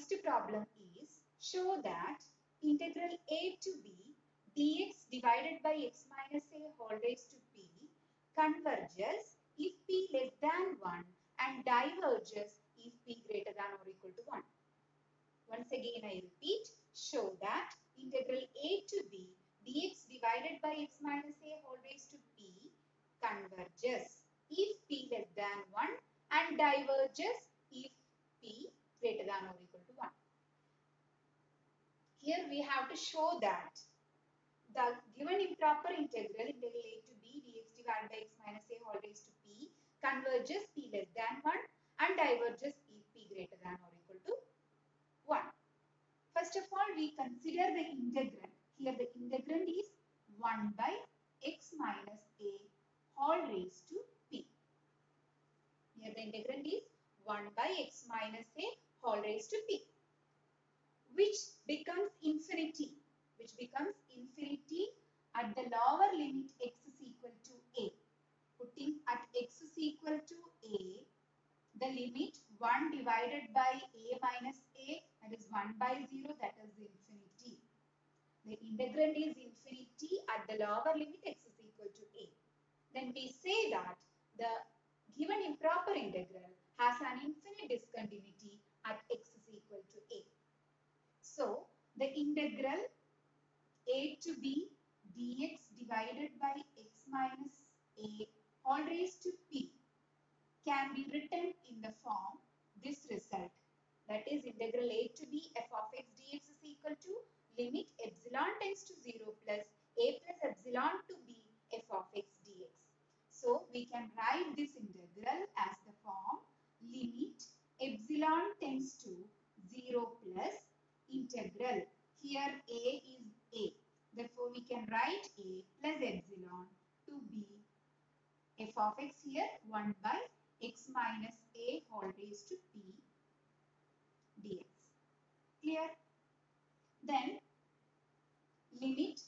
next problem is show that integral a to b dx divided by x minus a whole raised to p converges if p less than 1 and diverges if p greater than or equal to 1. Once again I repeat, show that integral a to b dx divided by x minus a whole raised to p converges if p less than 1 and diverges if p greater than or equal to 1. Here we have to show that the given improper integral integral a to b dx divided by x minus a whole raised to p converges p less than 1 and diverges if p greater than or equal to 1. First of all, we consider the integrand. Here the integrand is 1 by x minus a whole raised to p. Here the integrand is 1 by x minus a whole raised to p which becomes infinity which becomes infinity at the lower limit x is equal to a. Putting at x is equal to a the limit 1 divided by a minus a that is 1 by 0 that is infinity. The integrand is infinity at the lower limit x is equal to a. Then we say that the given improper integral has an infinite discontinuity at x is equal to a. So, the integral a to b dx divided by x minus a all raised to p can be written in the form this result that is integral a to b f of x dx is equal to limit epsilon tends to 0 plus a plus epsilon to b f of x dx. So we can write this integral as the form limit epsilon tends to 0 plus integral. Here a is a. Therefore we can write a plus epsilon to b f of x here 1 by x minus a whole raised to p dx. Clear? Then limit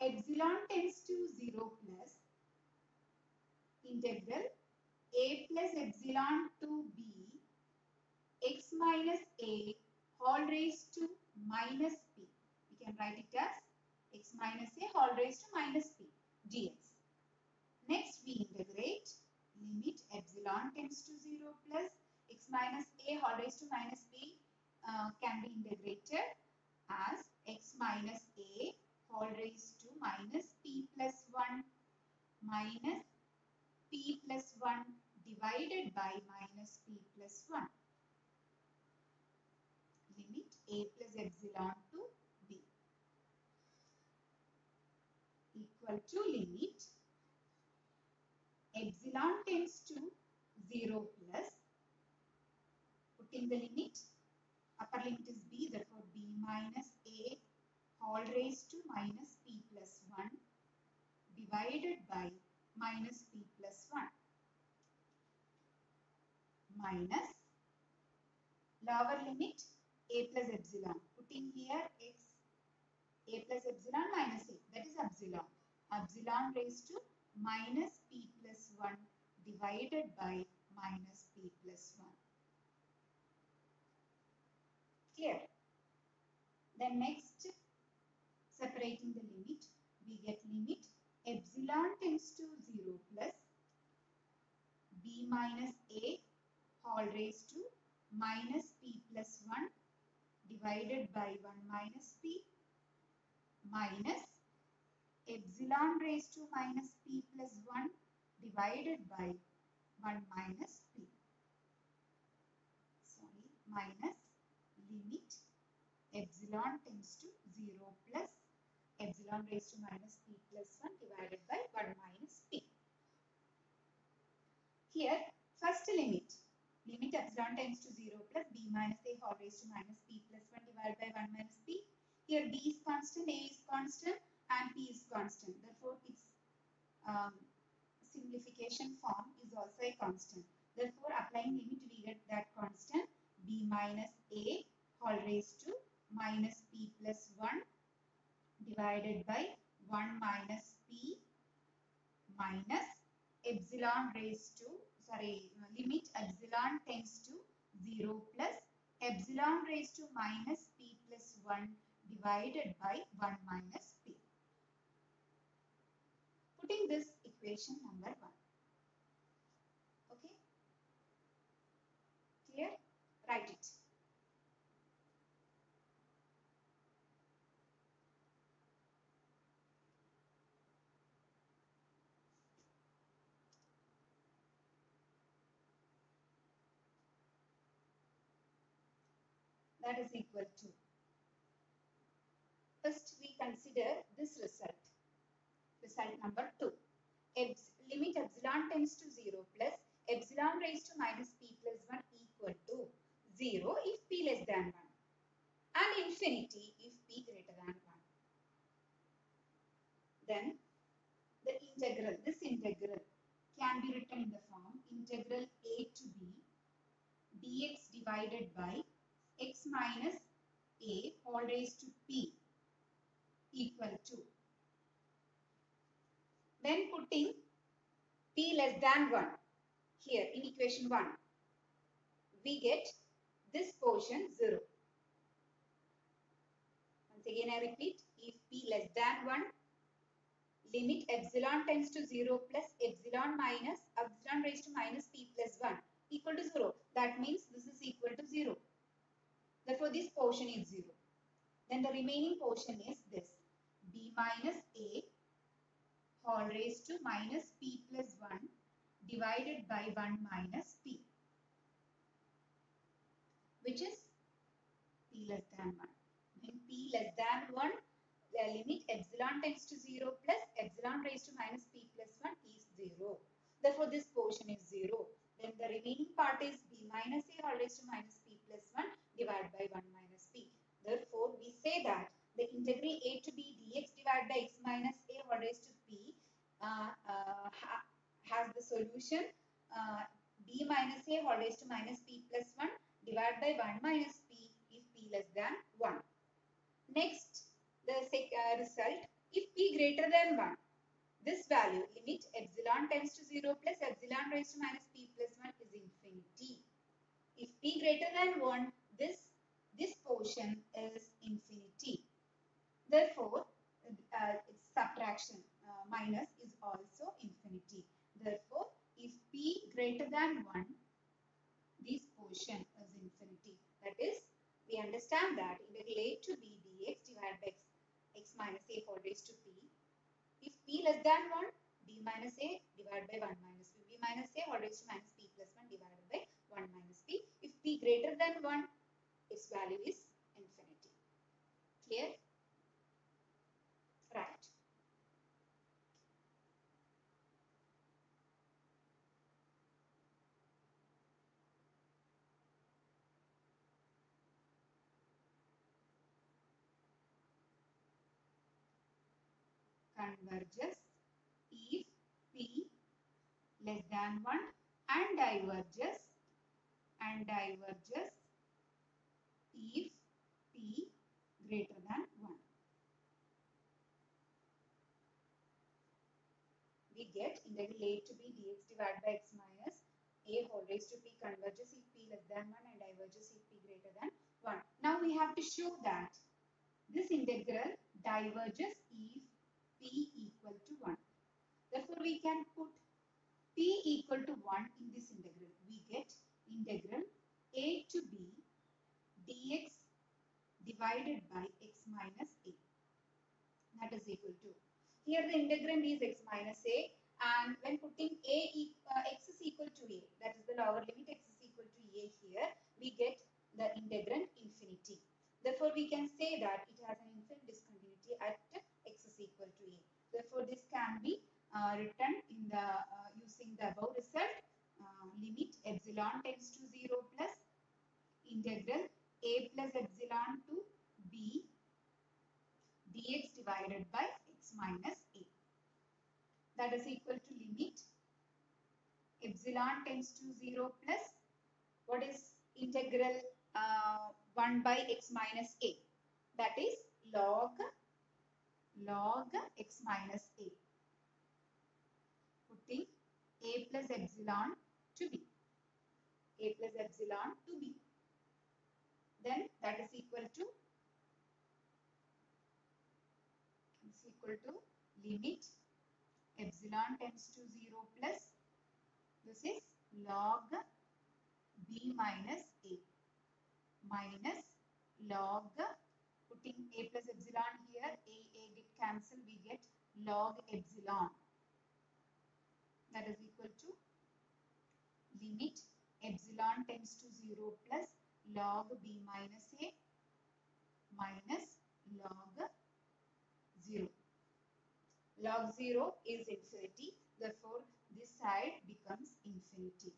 epsilon tends to 0 plus integral a plus epsilon to b x minus a whole raised to minus write it as x minus a whole raised to minus p dx. Next we integrate limit epsilon tends to 0 plus x minus a whole raised to minus p uh, can be integrated as x minus a whole raised to minus p plus 1 minus p plus 1 divided by minus p plus 1. Limit a plus epsilon to b equal to limit epsilon tends to 0 plus. Putting the limit upper limit is b therefore b minus a whole raised to minus p plus 1 divided by minus p plus 1 minus lower limit a plus epsilon. Putting here x a plus epsilon minus a that is epsilon raised to minus p plus 1 divided by minus p plus 1 clear? Then next separating the limit we get limit epsilon tends to 0 plus b minus a whole raised to minus p plus 1 divided by 1 minus p minus epsilon raised to minus p plus 1 divided by 1 minus p. Sorry, minus limit epsilon tends to 0 plus epsilon raised to minus p plus 1 divided by 1 minus p. Here, first limit. Limit epsilon tends to 0 plus b minus a whole raised to minus p plus 1 divided by 1 minus p. Here b is constant, a is constant and p is constant. Therefore, its um, simplification form is also a constant. Therefore, applying limit we get that constant b minus a whole raised to minus p plus 1 divided by 1 minus p minus epsilon raised to sorry limit epsilon tends to 0 plus epsilon raised to minus p plus 1 divided by 1 minus p. Putting this equation number 1. Okay? Clear? Write it. that is equal to. First we consider this result. Result number 2. Ebs limit epsilon tends to 0 plus epsilon raised to minus p plus 1 equal to 0 if p less than 1 and infinity if p greater than 1. Then the integral, this integral can be written in the form integral a to b dx divided by x minus a whole raised to p equal to when putting p less than 1 here in equation 1 we get this portion 0 once again I repeat if p less than 1 limit epsilon tends to 0 plus epsilon minus epsilon raised to minus p plus 1 equal to 0 that means this is equal to 0 Therefore, this portion is 0. Then the remaining portion is this. b minus a whole raised to minus p plus 1 divided by 1 minus p. Which is p less than 1. When p less than 1, the limit epsilon tends to 0 plus epsilon raised to minus p plus 1 is 0. Therefore, this portion is 0. Then the remaining part is b minus a whole raised to minus p plus 1 divided by 1 minus p. Therefore, we say that the integral a to b dx divided by x minus a whole raised to p uh, uh, ha has the solution uh, b minus a whole raised to minus p plus 1 divided by 1 minus p if p less than 1. Next, the uh, result if p greater than 1 this value limit epsilon tends to 0 plus epsilon raised to minus p plus 1 is infinity. If p greater than 1, this, this portion is infinity. Therefore, uh, its subtraction uh, minus is also infinity. Therefore, if p greater than 1, this portion is infinity. That is, we understand that integral a to b dx divided by x, x minus a whole raised to p. If p less than 1, b minus a divided by 1 minus p. b minus a whole raised to minus p plus 1 divided by 1 minus p. If p greater than 1, its value is infinity. Clear? Converges if p less than 1 and diverges and diverges if p greater than 1. We get integral a to b dx divided by x minus a whole raised to p converges if p less than 1 and diverges if p greater than 1. Now we have to show that this integral diverges if p equal to 1. Therefore, we can put p equal to 1 in this integral. We get integral a to b dx divided by x minus a. That is equal to. Here the integrand is x minus a and when putting a uh, x is equal to a, that is the lower limit x is equal to a here, we get the integrand infinity. Therefore, we can say that it has an infinite discontinuity at is equal to a. Therefore, this can be uh, written in the uh, using the above result uh, limit epsilon tends to 0 plus integral a plus epsilon to b dx divided by x minus a. That is equal to limit epsilon tends to 0 plus what is integral uh, 1 by x minus a. That is log log x minus a. Putting a plus epsilon to b. a plus epsilon to b. then that is equal to is equal to limit epsilon tends to 0 plus this is log b minus a minus log putting a plus epsilon here cancelled we get log epsilon that is equal to limit epsilon tends to 0 plus log b minus a minus log 0. Log 0 is infinity. Therefore, this side becomes infinity.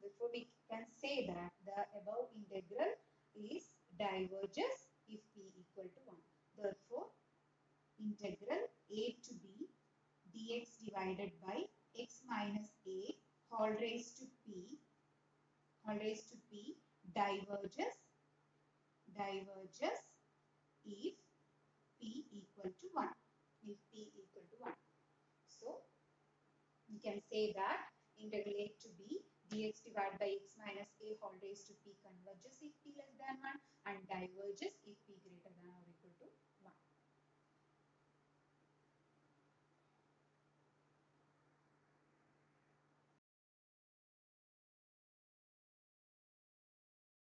Therefore, we can say that the above integral is diverges if p equal to 1. Therefore, integral a to b dx divided by x minus a whole raised to p whole raised to p diverges diverges if p equal to 1 if p equal to 1 so we can say that integral a to b dx divided by x minus a whole raised to p converges if p less than 1 and diverges if p greater than or equal to